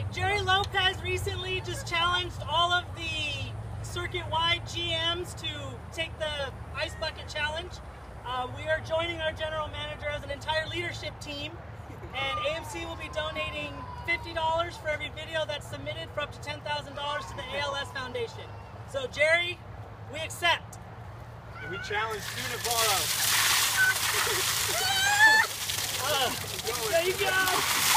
right, Jerry Lopez recently just challenged all of the circuit-wide GMs to take the ice bucket challenge. Uh, we are joining our general manager as an entire leadership team, and AMC will be donating $50 for every video that's submitted for up to $10,000 to the ALS Foundation. So, Jerry, we accept. And we challenge Stu Navarro. Uh, there you go.